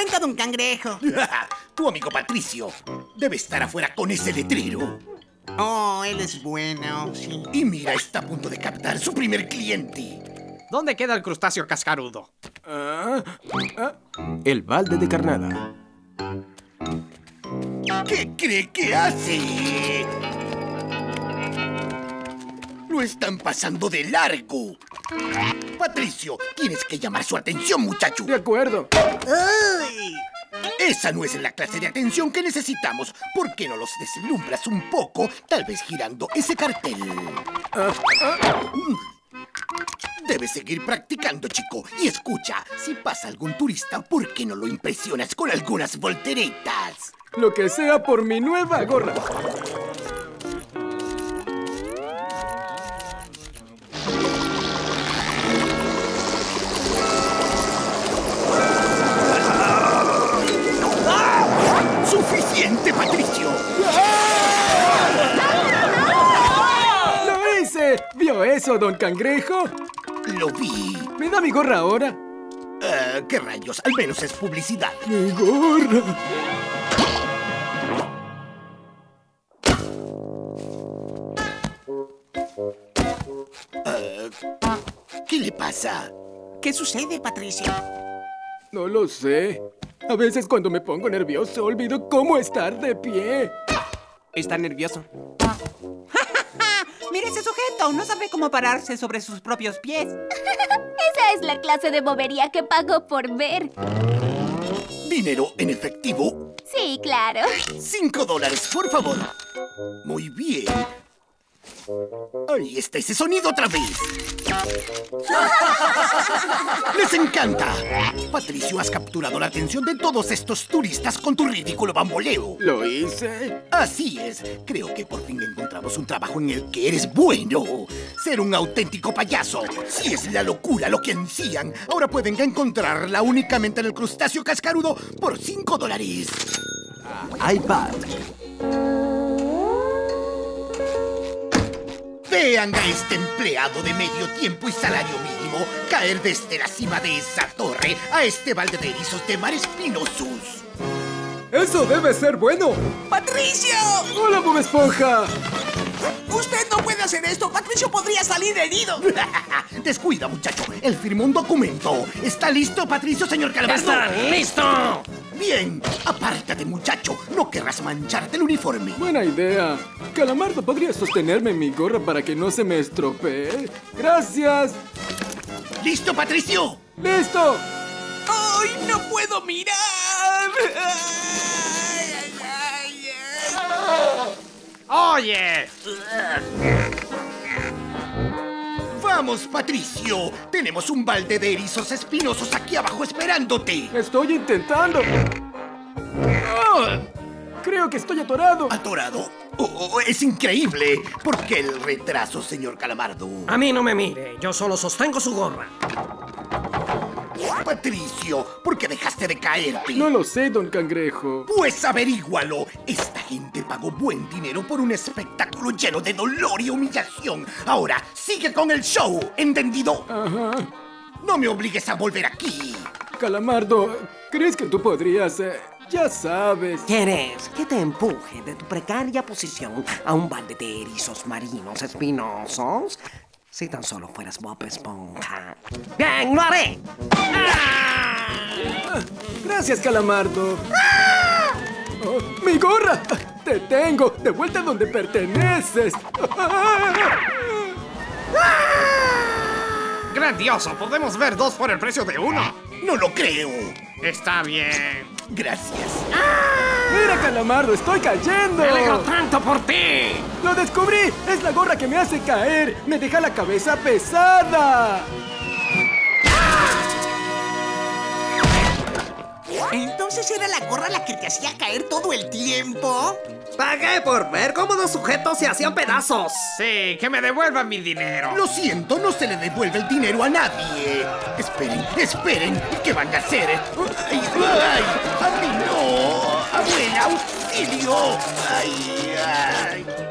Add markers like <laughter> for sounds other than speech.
cuenta, don Cangrejo. <laughs> tu amigo Patricio debe estar afuera con ese letrero. Oh, él es bueno, sí. Y mira, está a punto de captar su primer cliente. ¿Dónde queda el crustáceo cascarudo? Ah, ah, el balde de carnada. ¿Qué cree que hace? Lo están pasando de largo. Patricio, tienes que llamar su atención, muchacho. De acuerdo. ¡Ay! Esa no es la clase de atención que necesitamos. ¿Por qué no los deslumbras un poco, tal vez girando ese cartel? Debes seguir practicando, chico. Y escucha, si pasa algún turista, ¿por qué no lo impresionas con algunas volteretas? Lo que sea por mi nueva gorra. Eso, don Cangrejo? Lo vi. ¿Me da mi gorra ahora? Eh, ¿Qué rayos? Al menos es publicidad. ¡Mi gorra! Eh, ¿Qué le pasa? ¿Qué sucede, Patricio? No lo sé. A veces cuando me pongo nervioso olvido cómo estar de pie. Está nervioso. <laughs> Mire ese sujeto, no sabe cómo pararse sobre sus propios pies. <laughs> Esa es la clase de bobería que pago por ver. ¿Dinero en efectivo? Sí, claro. Cinco dólares, por favor. Muy bien. Ahí está ese sonido otra vez. ¡Les encanta! Patricio, has capturado la atención de todos estos turistas con tu ridículo bamboleo. ¿Lo hice? Así es. Creo que por fin encontramos un trabajo en el que eres bueno. Ser un auténtico payaso. Si es la locura lo que ansían, ahora pueden encontrarla únicamente en el crustáceo cascarudo por cinco dólares. iPad. Vean a este empleado de medio tiempo y salario mínimo caer desde la cima de esa torre a este balde de erizos de mar espinosos. ¡Eso debe ser bueno! ¡Patricio! ¡Hola, Bob Esponja! Usted no puede hacer esto. Patricio podría salir herido. <laughs> Descuida, muchacho. Él firmó un documento. ¿Está listo, Patricio, señor Calamardo? ¡Está listo! Bien. Apártate, muchacho. No querrás mancharte el uniforme. Buena idea. Calamardo podría sostenerme mi gorra para que no se me estropee. ¡Gracias! ¿Listo, Patricio? ¡Listo! ¡Ay, no puedo mirar! Ay, ay, ay, ¡Oye! Vamos, Patricio. Tenemos un balde de erizos espinosos aquí abajo esperándote. ¡Estoy intentando! ¡Ah! Creo que estoy atorado. ¿Atorado? Oh, oh, es increíble. ¿Por qué el retraso, señor Calamardo? A mí no me mire, yo solo sostengo su gorra. Patricio, ¿por qué dejaste de caerte? No lo sé, don Cangrejo. Pues averígualo. Esta gente pagó buen dinero por un espectáculo lleno de dolor y humillación. Ahora, sigue con el show, ¿entendido? Ajá. No me obligues a volver aquí. Calamardo, ¿crees que tú podrías... eh, ya sabes. ¿Quieres que te empuje de tu precaria posición a un balde de erizos marinos espinosos? Si tan solo fueras Bob Esponja. ¡Bien, lo haré! Gracias, Calamardo. Oh, ¡Mi gorra! ¡Te tengo! ¡De vuelta donde perteneces! ¡Grandioso! Podemos ver dos por el precio de uno. No lo creo. Está bien. Gracias. ¡Mira, Calamardo! ¡Estoy cayendo! ¡Me alegro tanto por ti! ¡Lo descubrí! ¡Es la gorra que me hace caer! ¡Me deja la cabeza pesada! ¿Entonces era la gorra la que te hacía caer todo el tiempo? Pagué por ver cómo los sujetos se hacían pedazos. Sí, que me devuelvan mi dinero. Lo siento, no se le devuelve el dinero a nadie. Esperen, esperen. ¿Qué van a hacer? ¡Ay, ay! ¡A mí no! ¡Abuela, auxilio! ¡Ay, ay!